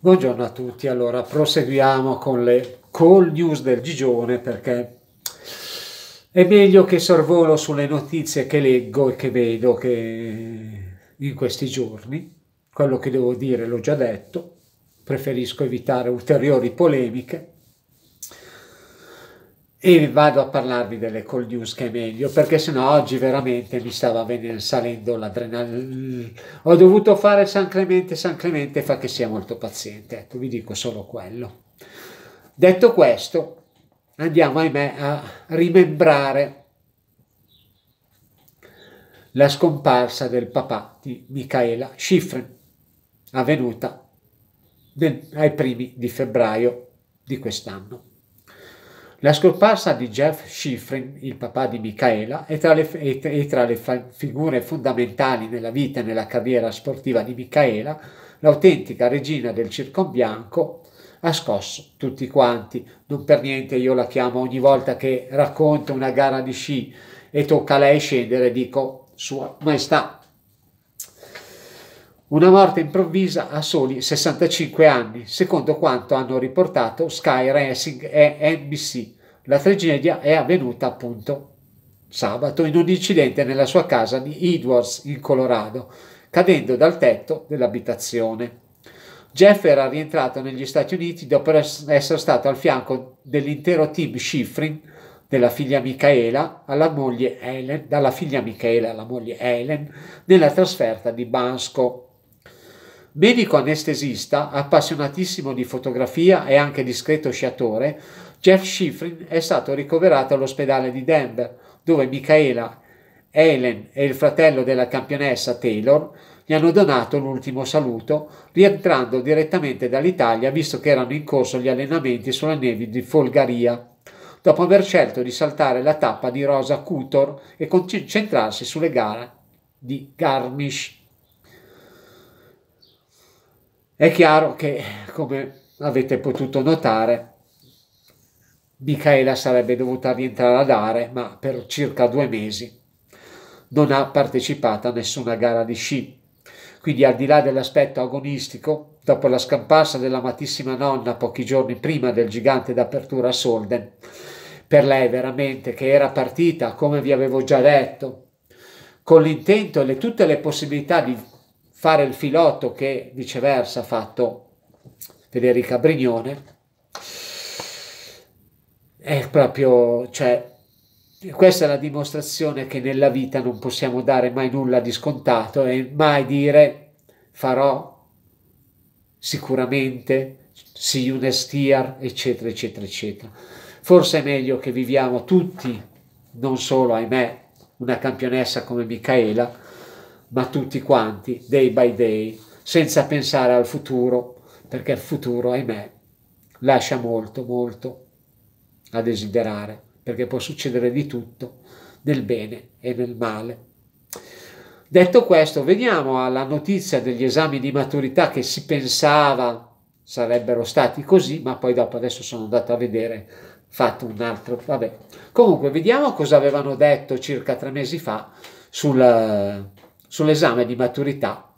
Buongiorno a tutti, allora proseguiamo con le call news del Gigione perché è meglio che sorvolo sulle notizie che leggo e che vedo che in questi giorni, quello che devo dire l'ho già detto, preferisco evitare ulteriori polemiche e vado a parlarvi delle call news che è meglio perché sennò oggi veramente mi stava salendo l'adrenalina. Ho dovuto fare San Clemente San Clemente fa che sia molto paziente ecco vi dico solo quello. Detto questo andiamo ahimè a rimembrare la scomparsa del papà di Michaela Schifrin avvenuta ai primi di febbraio di quest'anno la scomparsa di Jeff Schifrin, il papà di Michaela, è tra, le, è tra le figure fondamentali nella vita e nella carriera sportiva di Michaela, l'autentica regina del circonbianco, ha scosso tutti quanti. Non per niente io la chiamo ogni volta che racconto una gara di sci e tocca a lei scendere, dico Sua Maestà. Una morte improvvisa a soli 65 anni, secondo quanto hanno riportato Sky Racing e NBC. La tragedia è avvenuta appunto sabato in un incidente nella sua casa di Edwards in Colorado, cadendo dal tetto dell'abitazione. Jeff era rientrato negli Stati Uniti dopo essere stato al fianco dell'intero team Schifrin, della figlia Michaela alla moglie Helen, dalla figlia Michaela alla moglie Helen, nella trasferta di Bansko Medico anestesista, appassionatissimo di fotografia e anche discreto sciatore, Jeff Schifrin è stato ricoverato all'ospedale di Denver, dove Michaela, Helen e il fratello della campionessa Taylor gli hanno donato l'ultimo saluto, rientrando direttamente dall'Italia visto che erano in corso gli allenamenti sulle nevi di Folgaria, dopo aver scelto di saltare la tappa di Rosa Kutor e concentrarsi sulle gare di Garmisch. È chiaro che, come avete potuto notare, Michaela sarebbe dovuta rientrare a dare, ma per circa due mesi non ha partecipato a nessuna gara di sci. Quindi al di là dell'aspetto agonistico, dopo la scamparsa dell'amatissima nonna pochi giorni prima del gigante d'apertura a Solden, per lei veramente che era partita, come vi avevo già detto, con l'intento e le, tutte le possibilità di fare il filotto che viceversa ha fatto Federica Brignone. È proprio cioè questa è la dimostrazione che nella vita non possiamo dare mai nulla di scontato e mai dire farò sicuramente next year eccetera eccetera eccetera. Forse è meglio che viviamo tutti non solo ahimè una campionessa come Michaela ma tutti quanti, day by day, senza pensare al futuro, perché il futuro, ahimè, lascia molto, molto a desiderare, perché può succedere di tutto, nel bene e nel male. Detto questo, veniamo alla notizia degli esami di maturità che si pensava sarebbero stati così, ma poi dopo adesso sono andato a vedere, fatto un altro, vabbè. Comunque, vediamo cosa avevano detto circa tre mesi fa sul, sull'esame di maturità.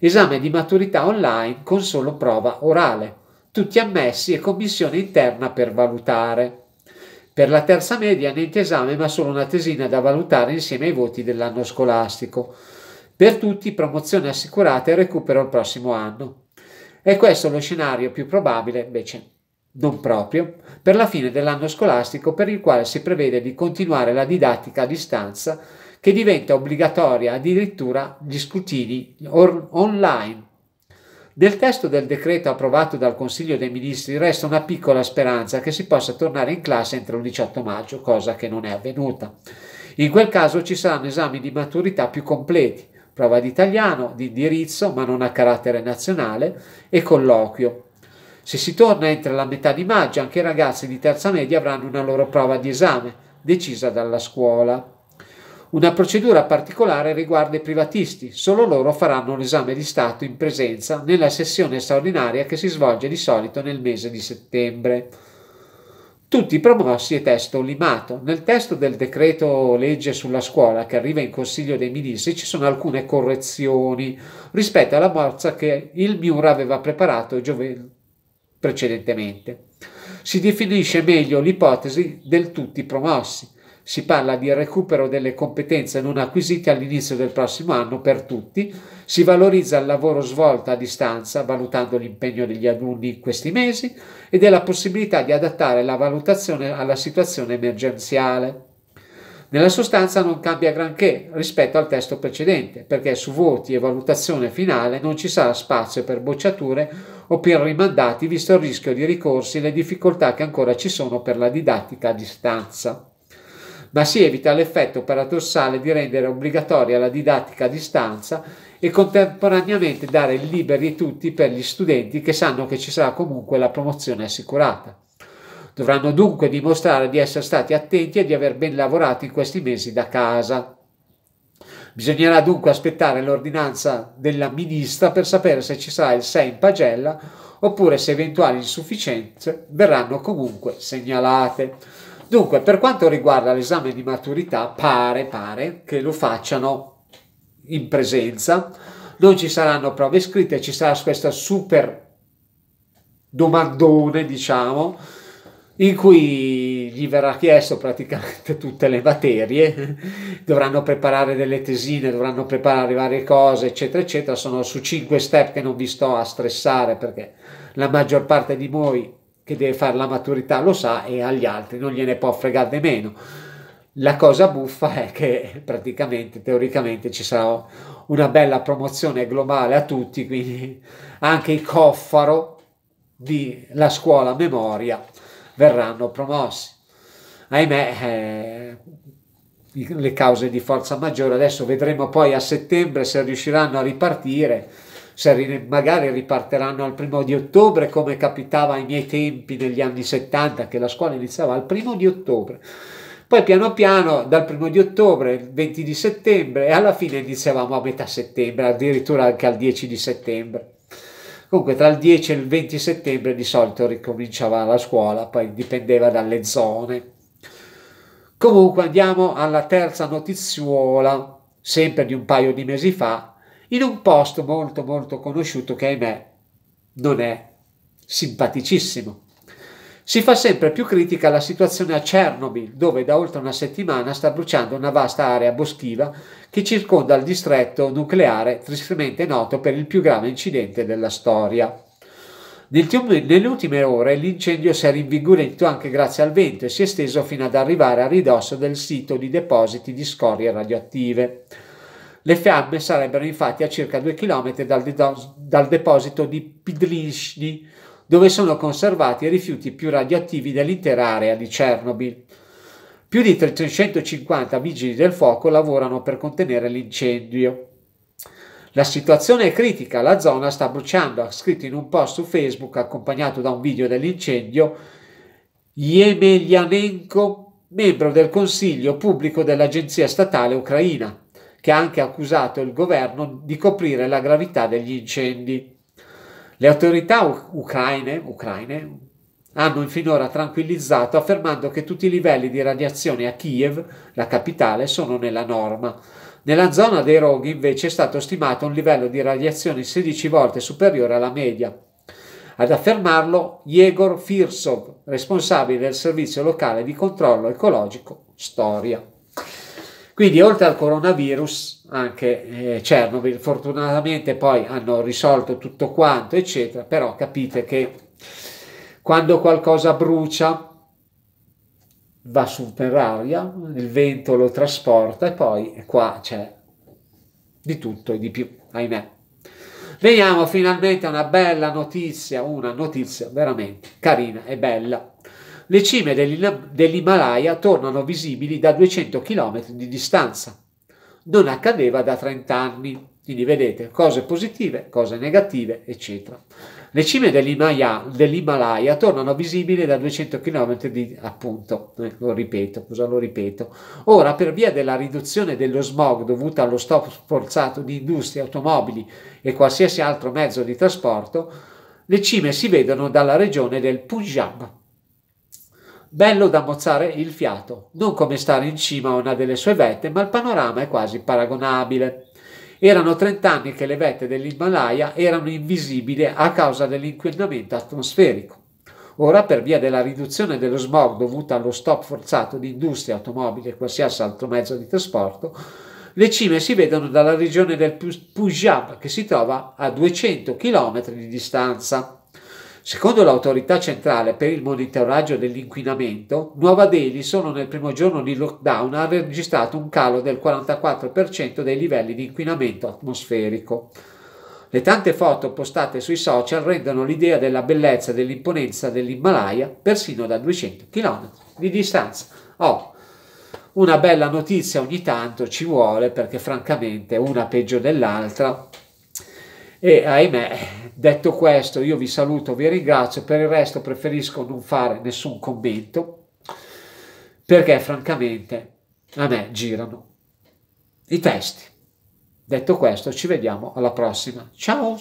Esame di maturità online con solo prova orale, tutti ammessi e commissione interna per valutare. Per la terza media niente esame ma solo una tesina da valutare insieme ai voti dell'anno scolastico. Per tutti promozione assicurata e recupero il prossimo anno. E questo lo scenario più probabile, invece non proprio, per la fine dell'anno scolastico per il quale si prevede di continuare la didattica a distanza che diventa obbligatoria addirittura gli scrutini online. Nel testo del decreto approvato dal Consiglio dei Ministri resta una piccola speranza che si possa tornare in classe entro il 18 maggio, cosa che non è avvenuta. In quel caso ci saranno esami di maturità più completi, prova di italiano, di indirizzo, ma non a carattere nazionale, e colloquio. Se si torna entro la metà di maggio, anche i ragazzi di terza media avranno una loro prova di esame, decisa dalla scuola. Una procedura particolare riguarda i privatisti, solo loro faranno l'esame di Stato in presenza nella sessione straordinaria che si svolge di solito nel mese di settembre. tutti promossi e testo limato. Nel testo del decreto legge sulla scuola che arriva in Consiglio dei Ministri ci sono alcune correzioni rispetto alla bozza che il Miura aveva preparato giovedì precedentemente. Si definisce meglio l'ipotesi del tutti promossi. Si parla di recupero delle competenze non acquisite all'inizio del prossimo anno per tutti, si valorizza il lavoro svolto a distanza valutando l'impegno degli alunni in questi mesi e della possibilità di adattare la valutazione alla situazione emergenziale. Nella sostanza non cambia granché rispetto al testo precedente, perché su voti e valutazione finale non ci sarà spazio per bocciature o per rimandati, visto il rischio di ricorsi e le difficoltà che ancora ci sono per la didattica a distanza. Ma si evita l'effetto paradossale di rendere obbligatoria la didattica a distanza e contemporaneamente dare liberi tutti per gli studenti che sanno che ci sarà comunque la promozione assicurata. Dovranno dunque dimostrare di essere stati attenti e di aver ben lavorato in questi mesi da casa. Bisognerà dunque aspettare l'ordinanza della ministra per sapere se ci sarà il 6 in pagella oppure se eventuali insufficienze verranno comunque segnalate. Dunque, per quanto riguarda l'esame di maturità, pare, pare che lo facciano in presenza, non ci saranno prove scritte, ci sarà questa super domandone, diciamo, in cui gli verrà chiesto praticamente tutte le materie, dovranno preparare delle tesine, dovranno preparare varie cose, eccetera, eccetera. Sono su cinque step che non vi sto a stressare perché la maggior parte di voi che deve fare la maturità lo sa e agli altri non gliene può fregare di meno. La cosa buffa è che praticamente, teoricamente, ci sarà una bella promozione globale a tutti, quindi anche i coffaro di la scuola memoria verranno promossi. Ahimè, eh, le cause di forza maggiore, adesso vedremo poi a settembre se riusciranno a ripartire, magari riparteranno al primo di ottobre come capitava ai miei tempi negli anni 70 che la scuola iniziava al primo di ottobre. Poi piano piano dal primo di ottobre, il 20 di settembre e alla fine iniziavamo a metà settembre, addirittura anche al 10 di settembre. Comunque tra il 10 e il 20 settembre di solito ricominciava la scuola, poi dipendeva dalle zone. Comunque andiamo alla terza notiziuola, sempre di un paio di mesi fa, in un post molto molto conosciuto che ahimè non è simpaticissimo. Si fa sempre più critica la situazione a Chernobyl, dove da oltre una settimana sta bruciando una vasta area boschiva che circonda il distretto nucleare tristemente noto per il più grave incidente della storia. Nelle ultime ore l'incendio si è rinvigorito anche grazie al vento e si è esteso fino ad arrivare a ridosso del sito di depositi di scorie radioattive. Le fiamme sarebbero infatti a circa due chilometri dal, dal deposito di Pidlishny, dove sono conservati i rifiuti più radioattivi dell'intera area di Chernobyl. Più di 350 vigili del fuoco lavorano per contenere l'incendio. La situazione è critica, la zona sta bruciando, ha scritto in un post su Facebook accompagnato da un video dell'incendio Yemelianenko, membro del consiglio pubblico dell'agenzia statale ucraina, che ha anche accusato il governo di coprire la gravità degli incendi. Le autorità ucraine, ucraine hanno finora tranquillizzato affermando che tutti i livelli di radiazione a Kiev, la capitale, sono nella norma. Nella zona dei roghi invece è stato stimato un livello di radiazione 16 volte superiore alla media. Ad affermarlo Yegor Firsov, responsabile del servizio locale di controllo ecologico Storia. Quindi oltre al coronavirus, anche eh, Chernobyl, fortunatamente poi hanno risolto tutto quanto, eccetera, però capite che quando qualcosa brucia va su per aria, il vento lo trasporta e poi qua c'è di tutto e di più, ahimè. Veniamo finalmente a una bella notizia, una notizia veramente carina e bella le cime dell'Himalaya tornano visibili da 200 km di distanza. Non accadeva da 30 anni. Quindi vedete cose positive, cose negative, eccetera. Le cime dell'Himalaya, dell'Himalaya tornano visibili da 200 km di appunto, eh, lo ripeto, cosa lo ripeto. Ora, per via della riduzione dello smog dovuta allo stop forzato di industrie, automobili e qualsiasi altro mezzo di trasporto, le cime si vedono dalla regione del Punjab Bello da mozzare il fiato, non come stare in cima a una delle sue vette, ma il panorama è quasi paragonabile. Erano 30 anni che le vette dell'Himalaya erano invisibili a causa dell'inquinamento atmosferico. Ora, per via della riduzione dello smog dovuta allo stop forzato di industrie, automobili e qualsiasi altro mezzo di trasporto, le cime si vedono dalla regione del Punjab, che si trova a 200 km di distanza. Secondo l'autorità centrale per il monitoraggio dell'inquinamento, Nuova Delhi solo nel primo giorno di lockdown ha registrato un calo del 44% dei livelli di inquinamento atmosferico. Le tante foto postate sui social rendono l'idea della bellezza e dell'imponenza dell'Himalaya persino da 200 km di distanza. Oh, una bella notizia ogni tanto ci vuole perché francamente una peggio dell'altra. E ahimè, detto questo, io vi saluto, vi ringrazio, per il resto preferisco non fare nessun commento perché francamente a me girano i testi. Detto questo, ci vediamo alla prossima. Ciao!